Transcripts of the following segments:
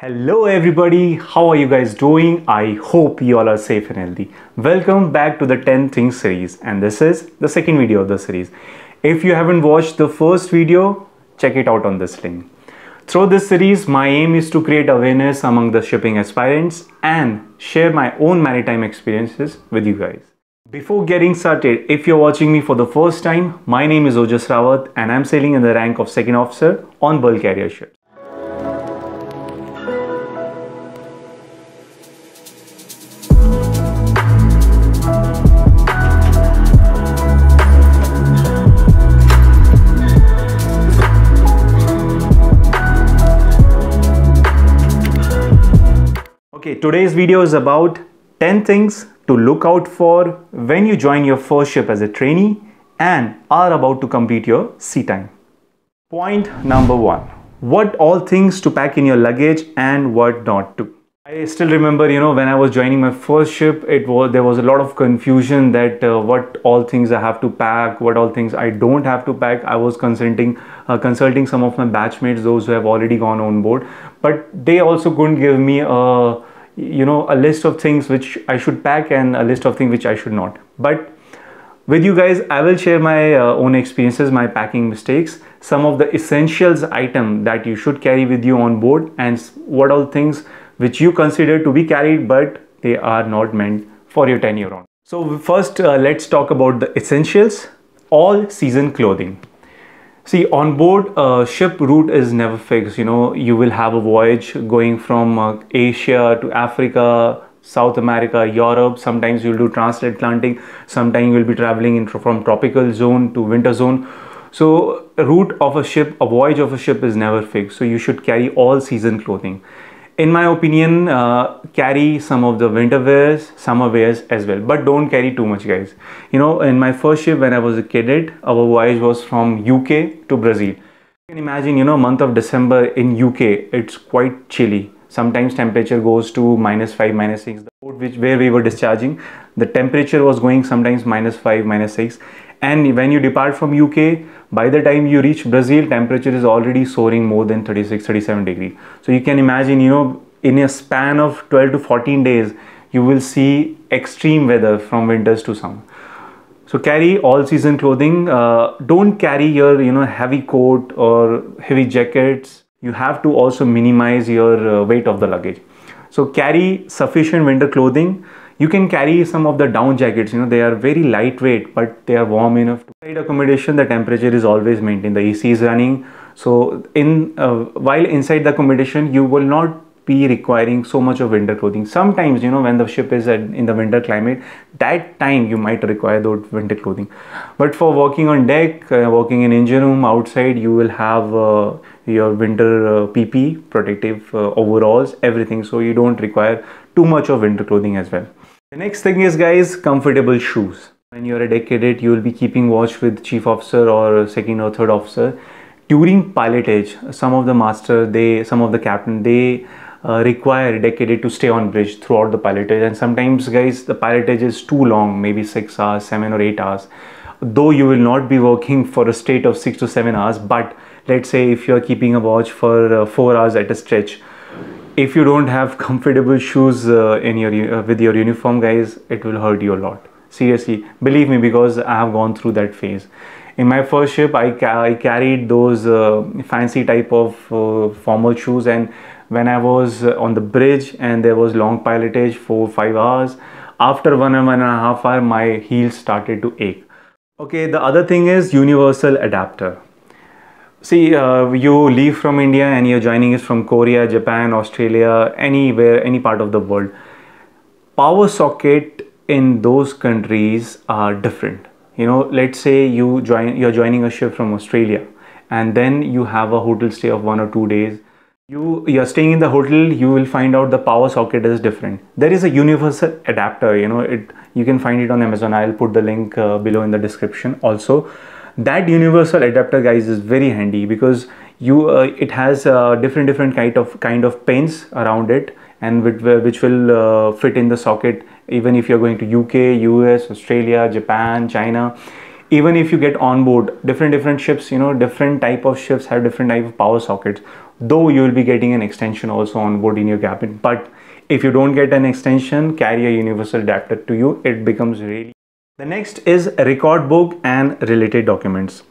Hello everybody, how are you guys doing? I hope you all are safe and healthy. Welcome back to the 10 things series and this is the second video of the series. If you haven't watched the first video, check it out on this link. Through this series, my aim is to create awareness among the shipping aspirants and share my own maritime experiences with you guys. Before getting started, if you're watching me for the first time, my name is Ojus Rawat and I'm sailing in the rank of second officer on bulk carrier ships. Okay, today's video is about 10 things to look out for when you join your first ship as a trainee and are about to complete your sea time. Point number one what all things to pack in your luggage and what not to. I still remember, you know, when I was joining my first ship, it was there was a lot of confusion that uh, what all things I have to pack, what all things I don't have to pack. I was consulting uh, consulting some of my batchmates, those who have already gone on board, but they also couldn't give me a you know a list of things which I should pack and a list of things which I should not. But with you guys, I will share my uh, own experiences, my packing mistakes, some of the essentials item that you should carry with you on board, and what all things which you consider to be carried but they are not meant for your tenure on. So first, uh, let's talk about the essentials. All season clothing. See, on board, uh, ship route is never fixed. You know, you will have a voyage going from uh, Asia to Africa, South America, Europe. Sometimes you'll do transatlantic. Sometimes you'll be traveling in, from tropical zone to winter zone. So, route of a ship, a voyage of a ship is never fixed. So, you should carry all season clothing in my opinion uh, carry some of the winter wears summer wears as well. But don't carry too much guys. You know in my first ship when i was a cadet our voyage was from uk to brazil. You can imagine you know month of december in uk it's quite chilly. Sometimes temperature goes to minus 5 minus 6 the port which where we were discharging the temperature was going sometimes minus 5 minus 6 and when you depart from uk by the time you reach brazil temperature is already soaring more than 36 37 degree. So you can imagine you know in a span of 12 to 14 days you will see extreme weather from winters to summer. So carry all season clothing uh, don't carry your you know heavy coat or heavy jackets. You have to also minimize your uh, weight of the luggage. So carry sufficient winter clothing you can carry some of the down jackets you know they are very lightweight but they are warm enough to inside accommodation. The temperature is always maintained. The ac is running. So in uh, while inside the accommodation you will not be requiring so much of winter clothing. Sometimes you know when the ship is at, in the winter climate that time you might require those winter clothing. But for working on deck uh, working in engine room outside you will have uh, your winter uh, pp protective uh, overalls everything. So you don't require too much of winter clothing as well the next thing is guys, comfortable shoes. When you're a deck cadet, you will be keeping watch with chief officer or second or third officer. During pilotage, some of the master, they, some of the captain, they uh, require deck to stay on bridge throughout the pilotage. And sometimes guys, the pilotage is too long, maybe six hours, seven or eight hours. Though you will not be working for a state of six to seven hours, but let's say if you're keeping a watch for uh, four hours at a stretch, if you don't have comfortable shoes uh, in your uh, with your uniform guys it will hurt you a lot. Seriously believe me because i have gone through that phase. In my first ship i, ca- I carried those uh, fancy type of uh, formal shoes. And when i was on the bridge and there was long pilotage for five hours after one and one and a half hour my heels started to ache. Okay the other thing is universal adapter See, uh, you leave from India and you're joining us from Korea, Japan, Australia, anywhere, any part of the world. Power socket in those countries are different. You know, let's say you join, you're joining a ship from Australia, and then you have a hotel stay of one or two days. You you're staying in the hotel. You will find out the power socket is different. There is a universal adapter. You know, it you can find it on Amazon. I'll put the link uh, below in the description also that universal adapter guys is very handy because you uh, it has uh, different different kind of kind of pins around it and which, which will uh, fit in the socket. Even if you're going to UK, US, Australia, Japan, China even if you get on board different different ships you know different type of ships have different type of power sockets though you will be getting an extension also on board in your cabin. But if you don't get an extension carry a universal adapter to you. It becomes really the next is record book and related documents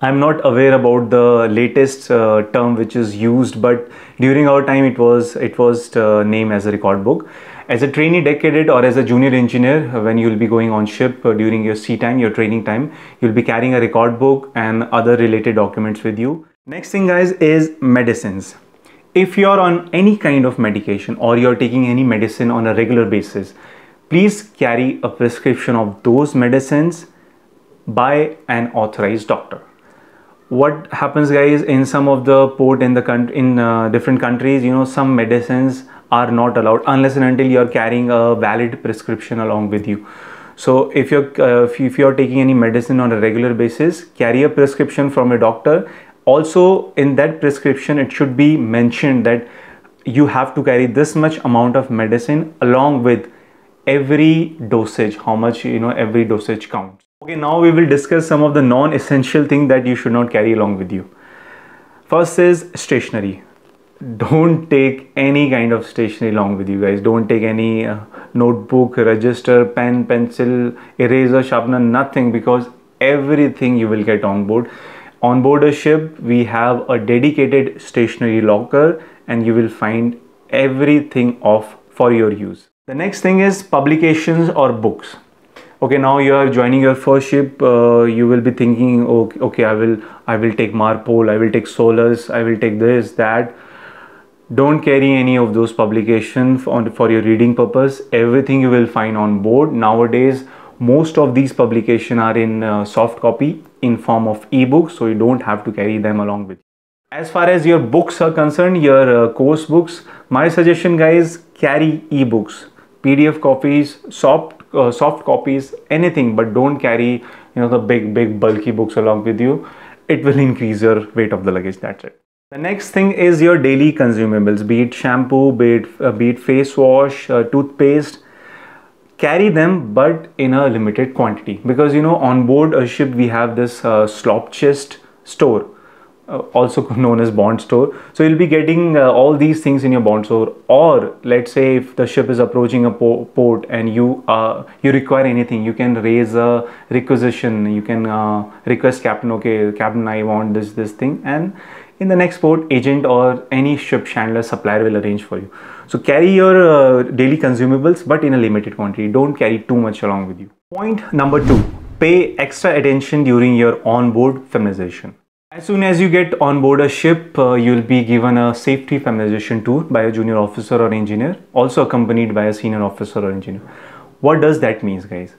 I'm not aware about the latest uh, term which is used, but during our time it was it was uh, named as a record book. As a trainee deck or as a junior engineer, when you'll be going on ship uh, during your sea time, your training time, you'll be carrying a record book and other related documents with you. Next thing guys is medicines. If you're on any kind of medication or you're taking any medicine on a regular basis, please carry a prescription of those medicines by an authorized doctor. What happens guys in some of the port in the country in uh, different countries you know some medicines are not allowed unless and until you're carrying a valid prescription along with you. So if you're uh, if you're taking any medicine on a regular basis carry a prescription from a doctor. Also in that prescription it should be mentioned that you have to carry this much amount of medicine along with every dosage how much you know every dosage counts Okay, now we will discuss some of the non-essential things that you should not carry along with you. First is stationery. Don't take any kind of stationery along with you guys. Don't take any uh, notebook, register, pen, pencil, eraser, sharpener, nothing because everything you will get on board. On board a ship, we have a dedicated stationery locker and you will find everything off for your use. The next thing is publications or books. Okay now you are joining your first ship uh, you will be thinking okay, okay i will i will take marpol i will take SOLAS i will take this that. Don't carry any of those publications on for your reading purpose. Everything you will find on board. Nowadays most of these publications are in uh, soft copy in form of ebooks so you don't have to carry them along with you. As far as your books are concerned your uh, course books my suggestion guys carry ebooks pdf copies soft uh, soft copies anything but don't carry you know the big big bulky books along with you. It will increase your weight of the luggage that's it. The next thing is your daily consumables be it shampoo be it, uh, be it face wash uh, toothpaste. Carry them but in a limited quantity because you know on board a ship we have this uh, slop chest store uh, also known as bond store. So you'll be getting uh, all these things in your bond store. Or let's say if the ship is approaching a po port and you uh, you require anything you can raise a requisition. You can uh, request captain okay captain i want this this thing. And in the next port agent or any ship chandler supplier will arrange for you. So carry your uh, daily consumables but in a limited quantity. Don't carry too much along with you. Point number two. Pay extra attention during your onboard familiarization as soon as you get on board a ship, uh, you'll be given a safety familiarization tour by a junior officer or engineer, also accompanied by a senior officer or engineer. What does that mean, guys?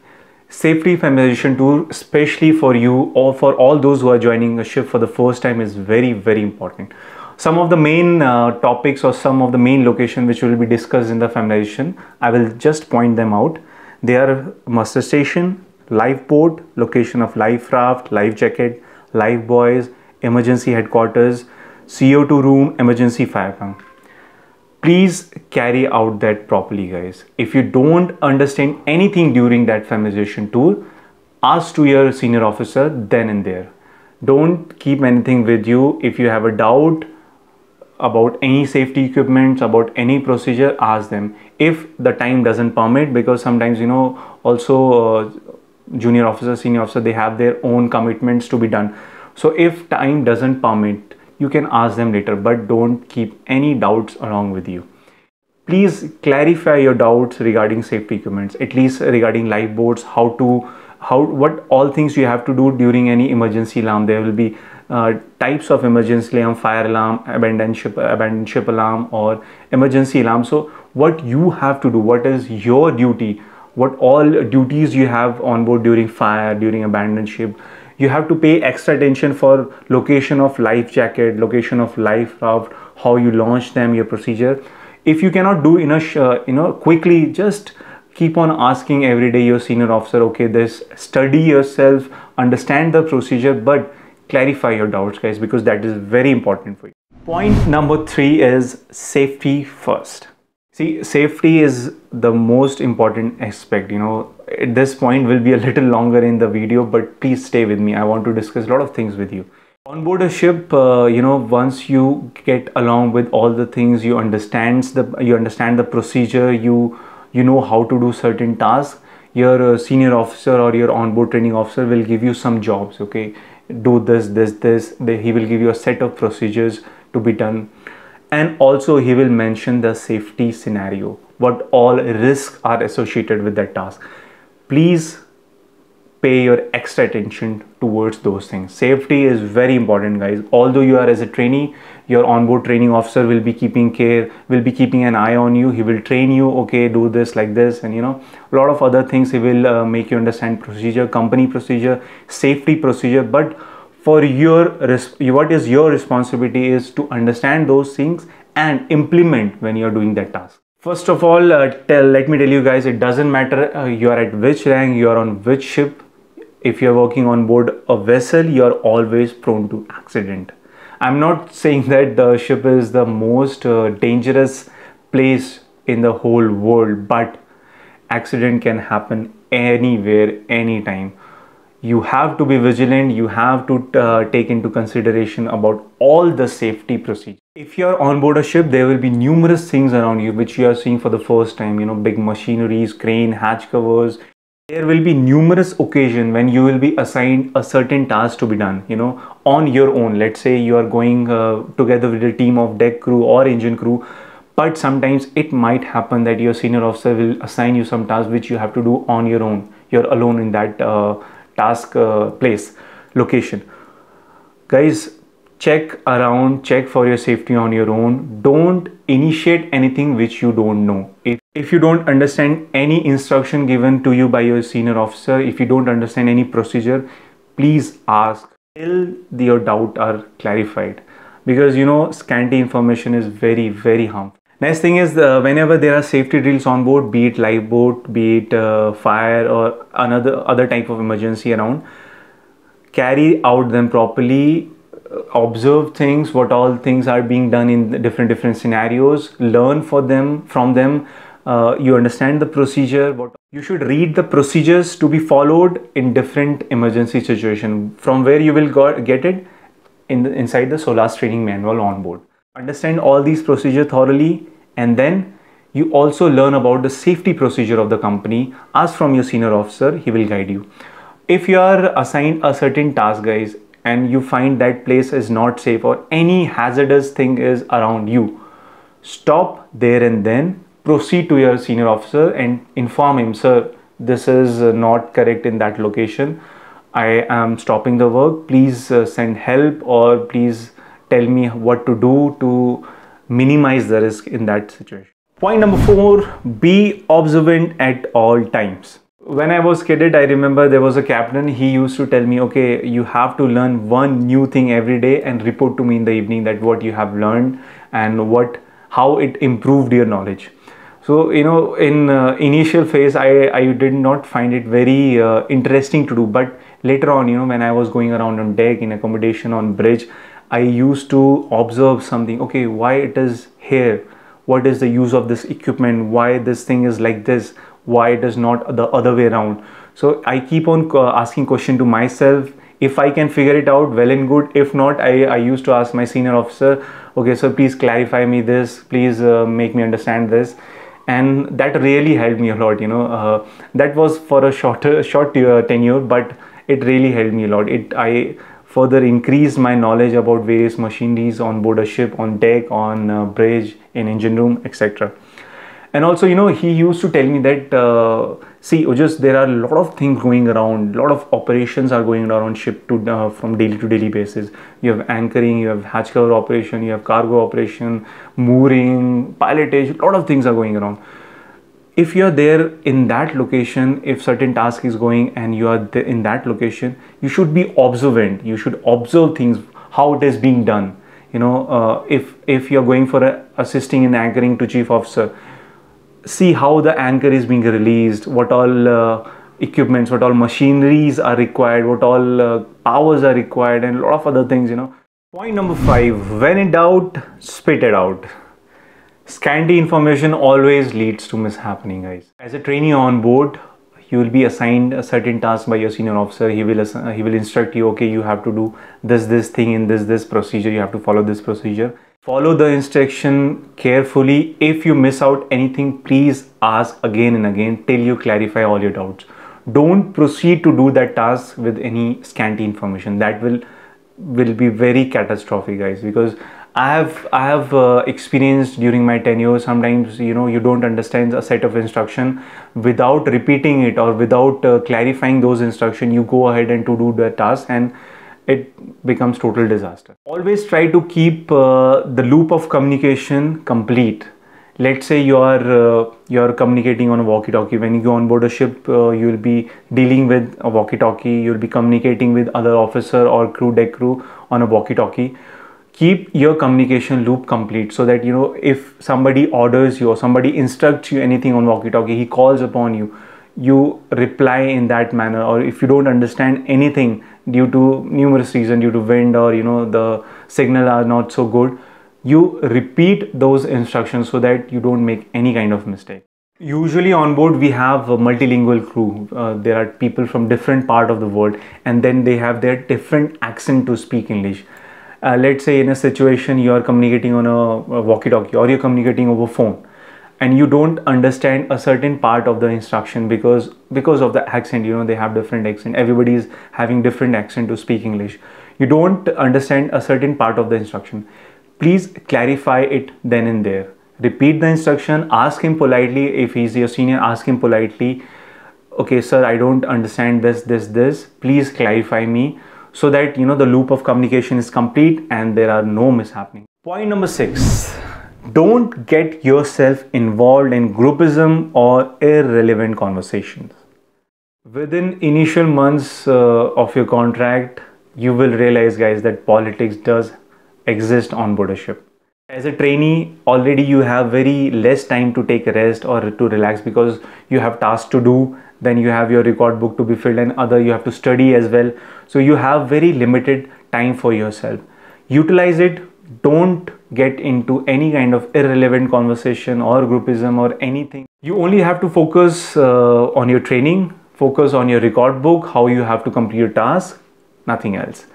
Safety familiarization tour, especially for you or for all those who are joining a ship for the first time, is very, very important. Some of the main uh, topics or some of the main location which will be discussed in the familiarization, I will just point them out. They are muster station, lifeboat, location of life raft, life jacket, life buoys, emergency headquarters, CO2 room, emergency fire pump. Please carry out that properly, guys. If you don't understand anything during that familiarization tour, ask to your senior officer then and there. Don't keep anything with you. If you have a doubt about any safety equipment, about any procedure, ask them. If the time doesn't permit, because sometimes, you know, also uh, junior officer, senior officer, they have their own commitments to be done so if time doesn't permit, you can ask them later, but don't keep any doubts along with you. Please clarify your doubts regarding safety equipment, at least regarding lifeboats, how to, how, what all things you have to do during any emergency alarm. There will be uh, types of emergency alarm, fire alarm, abandoned ship, abandoned ship alarm, or emergency alarm. So what you have to do, what is your duty, what all duties you have on board during fire, during abandoned ship, you have to pay extra attention for location of life jacket location of life raft how you launch them your procedure. If you cannot do in a uh, you know quickly just keep on asking every day your senior officer okay this study yourself understand the procedure but clarify your doubts guys because that is very important for you. Point number three is safety first. See safety is the most important aspect you know this point will be a little longer in the video but please stay with me. I want to discuss a lot of things with you. On board a ship uh, you know once you get along with all the things you understands the you understand the procedure you you know how to do certain tasks your uh, senior officer or your onboard training officer will give you some jobs okay? Do this this this they, he will give you a set of procedures to be done. And also he will mention the safety scenario what all risks are associated with that task please pay your extra attention towards those things. Safety is very important guys. Although you are as a trainee your onboard training officer will be keeping care will be keeping an eye on you. He will train you okay do this like this and you know a lot of other things he will uh, make you understand procedure company procedure safety procedure. But for your what is your responsibility is to understand those things and implement when you are doing that task first of all uh, tell let me tell you guys it doesn't matter uh, you are at which rank you are on which ship. If you're working on board a vessel you're always prone to accident. I'm not saying that the ship is the most uh, dangerous place in the whole world but accident can happen anywhere anytime you have to be vigilant. You have to uh, take into consideration about all the safety procedures. If you're on board a ship there will be numerous things around you which you are seeing for the first time you know big machineries crane hatch covers. There will be numerous occasion when you will be assigned a certain task to be done you know on your own. Let's say you are going uh, together with a team of deck crew or engine crew but sometimes it might happen that your senior officer will assign you some task which you have to do on your own. You're alone in that uh, task uh, place location. Guys check around check for your safety on your own. Don't initiate anything which you don't know. If if you don't understand any instruction given to you by your senior officer if you don't understand any procedure please ask till your doubt are clarified. Because you know scanty information is very very harmful next thing is uh, whenever there are safety drills on board be it lifeboat be it uh, fire or another other type of emergency around carry out them properly observe things what all things are being done in different different scenarios learn for them from them. Uh, you understand the procedure what you should read the procedures to be followed in different emergency situation. From where you will get it? In the, inside the SOLAS training manual on board. Understand all these procedure thoroughly and then you also learn about the safety procedure of the company ask from your senior officer he will guide you. If you are assigned a certain task guys and you find that place is not safe or any hazardous thing is around you stop there and then proceed to your senior officer and inform him sir this is not correct in that location. I am stopping the work. Please uh, send help or please tell me what to do to minimize the risk in that situation. Point number 4 be observant at all times. When i was cadet i remember there was a captain. He used to tell me okay you have to learn one new thing every day and report to me in the evening that what you have learned and what how it improved your knowledge. So you know in uh, initial phase i i did not find it very uh, interesting to do. But later on you know when i was going around on deck in accommodation on bridge i used to observe something okay why it is here? What is the use of this equipment? Why this thing is like this? Why it is not the other way around? So i keep on uh, asking question to myself. If i can figure it out well and good. If not i i used to ask my senior officer okay so please clarify me this. Please uh, make me understand this. And that really helped me a lot you know. Uh, that was for a shorter short uh, tenure but it really helped me a lot. It i further increase my knowledge about various machineries on board a ship on deck on bridge in engine room etc and also you know he used to tell me that uh, see just there are a lot of things going around a lot of operations are going around ship to uh, from daily to daily basis. You have anchoring you have hatch cover operation you have cargo operation mooring pilotage a lot of things are going around if you're there in that location if certain task is going and you are in that location you should be observant you should observe things how it is being done you know uh, if if you're going for a, assisting in anchoring to chief officer see how the anchor is being released, what all uh, equipments, what all machineries are required, what all uh, hours are required, and a lot of other things, you know. Point number five when in doubt, spit it out. Scanty information always leads to mishappening, guys. As a trainee on board, you will be assigned a certain task by your senior officer. He will he will instruct you okay you have to do this this thing in this this procedure. You have to follow this procedure. Follow the instruction carefully. If you miss out anything please ask again and again till you clarify all your doubts. Don't proceed to do that task with any scanty information. That will will be very catastrophic guys because I have I have uh, experienced during my tenure sometimes you know you don't understand a set of instruction. Without repeating it or without uh, clarifying those instruction you go ahead and to do the task and it becomes total disaster. Always try to keep uh, the loop of communication complete. Let's say you are uh, you are communicating on a walkie-talkie. When you go on board a ship uh, you will be dealing with a walkie-talkie. You'll be communicating with other officer or crew deck crew on a walkie-talkie keep your communication loop complete so that you know if somebody orders you or somebody instructs you anything on walkie talkie he calls upon you you reply in that manner. Or if you don't understand anything due to numerous reasons due to wind or you know the signal are not so good you repeat those instructions so that you don't make any kind of mistake. Usually on board we have a multilingual crew. Uh, there are people from different part of the world and then they have their different accent to speak english uh, let's say in a situation you are communicating on a, walkie-talkie or you're communicating over phone and you don't understand a certain part of the instruction because because of the accent you know they have different accent. Everybody is having different accent to speak english. You don't understand a certain part of the instruction. Please clarify it then and there. Repeat the instruction. Ask him politely. If he's your senior ask him politely. Okay sir i don't understand this this this. Please clarify me so that you know the loop of communication is complete and there are no mishappening. Point number six don't get yourself involved in groupism or irrelevant conversations. Within initial months uh, of your contract, you will realize, guys, that politics does exist on board a ship. As a trainee, already you have very less time to take a rest or to relax because you have tasks to do. Then you have your record book to be filled and other you have to study as well. So you have very limited time for yourself. Utilize it. Don't get into any kind of irrelevant conversation or groupism or anything. You only have to focus uh, on your training. Focus on your record book how you have to complete your task nothing else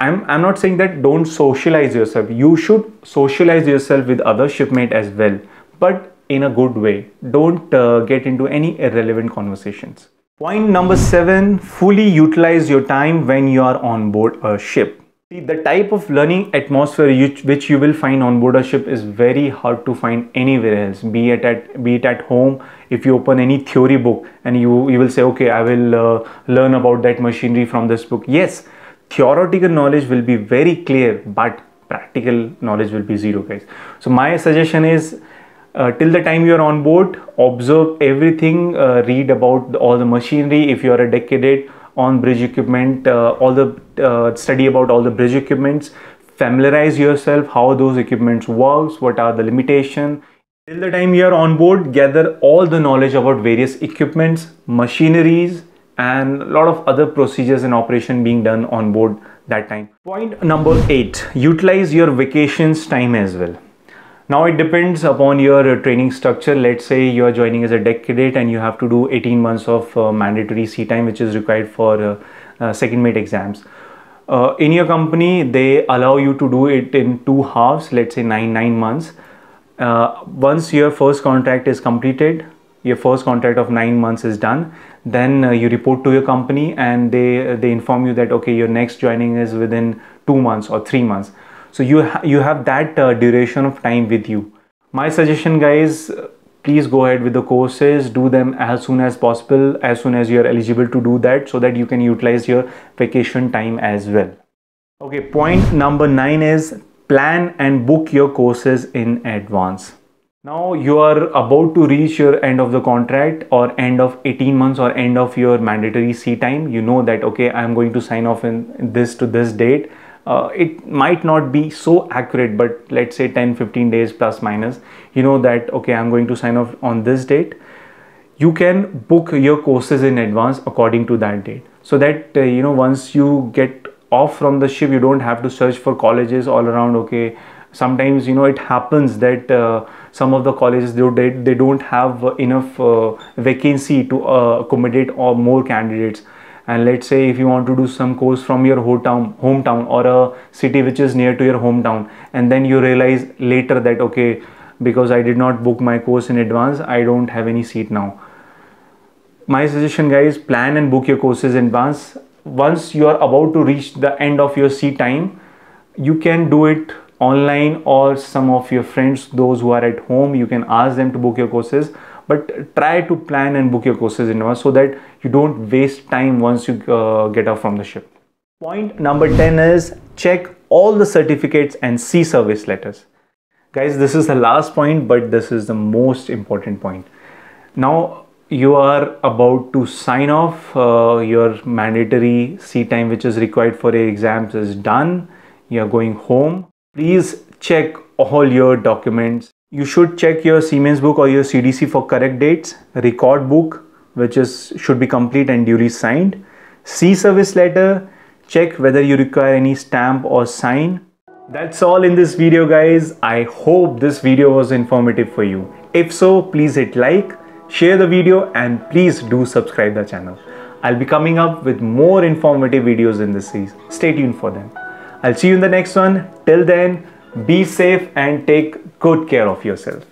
I'm, I'm not saying that don't socialize yourself you should socialize yourself with other shipmate as well but in a good way. Don't uh, get into any irrelevant conversations. Point number seven, fully utilize your time when you are on board a ship. See, the type of learning atmosphere which you will find on board a ship is very hard to find anywhere else. Be it at be it at home, if you open any theory book and you you will say, okay, I will uh, learn about that machinery from this book. Yes, theoretical knowledge will be very clear, but practical knowledge will be zero, guys. So my suggestion is uh, till the time you are on board observe everything uh, read about all the machinery. If you are a deck cadet on bridge equipment uh, all the uh, study about all the bridge equipments. Familiarize yourself how those equipments works what are the limitation. Till the time you are on board gather all the knowledge about various equipments machineries and a lot of other procedures and operation being done on board that time point number eight utilize your vacations time as well now it depends upon your uh, training structure. Let's say you are joining as a deck cadet and you have to do 18 months of uh, mandatory sea time which is required for uh, uh, second mate exams. Uh, in your company, they allow you to do it in two halves, let's say nine, nine months. Uh, once your first contract is completed, your first contract of nine months is done, then uh, you report to your company and they, uh, they inform you that, okay, your next joining is within two months or three months. So you ha you have that uh, duration of time with you. My suggestion guys uh, please go ahead with the courses do them as soon as possible as soon as you are eligible to do that so that you can utilize your vacation time as well. Okay point number nine is plan and book your courses in advance now you are about to reach your end of the contract or end of 18 months or end of your mandatory sea time. You know that okay i am going to sign off in this to this date. Uh, it might not be so accurate but let's say 10 15 days plus minus you know that okay i'm going to sign off on this date. You can book your courses in advance according to that date. So that uh, you know once you get off from the ship you don't have to search for colleges all around okay. Sometimes you know it happens that uh, some of the colleges they, they don't have enough uh, vacancy to uh, accommodate or more candidates. And let's say if you want to do some course from your hometown hometown or a city which is near to your hometown and then you realize later that okay because I did not book my course in advance I don't have any seat now. My suggestion guys plan and book your courses in advance. Once you are about to reach the end of your sea time you can do it online or some of your friends those who are at home you can ask them to book your courses. But try to plan and book your courses in advance so that you don't waste time once you uh, get off from the ship. Point number 10 is check all the certificates and sea service letters. Guys this is the last point but this is the most important point. Now you are about to sign off. Uh, your mandatory sea time which is required for your exams is done. You are going home please check all your documents. You should check your seaman's book or your CDC for correct dates. Record book which is should be complete and duly signed. Sea service letter check whether you require any stamp or sign. That's all in this video guys. I hope this video was informative for you. If so please hit like share the video and please do subscribe the channel. I'll be coming up with more informative videos in this series stay tuned for them I'll see you in the next one. Till then, be safe and take good care of yourself.